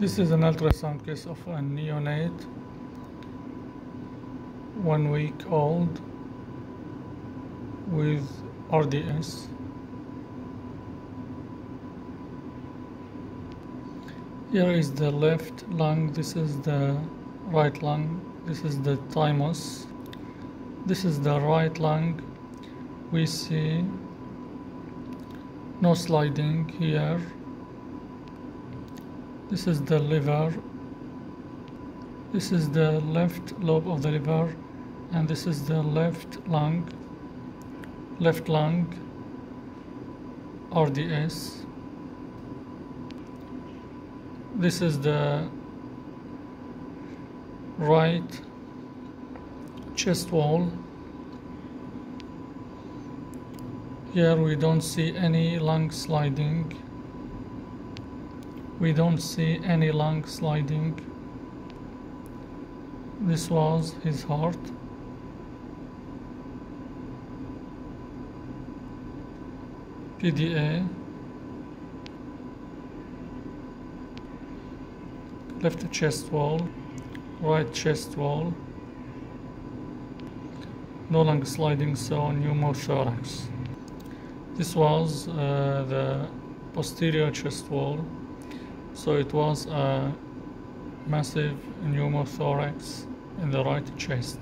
This is an ultrasound case of a neonate, one week old, with RDS. Here is the left lung, this is the right lung, this is the thymus, this is the right lung. We see no sliding here this is the liver. This is the left lobe of the liver and this is the left lung. Left lung RDS this is the right chest wall. Here we don't see any lung sliding we don't see any lung sliding. This was his heart. PDA left chest wall right chest wall. No lung sliding so pneumothorax this was uh, the posterior chest wall so it was a massive pneumothorax in the right chest.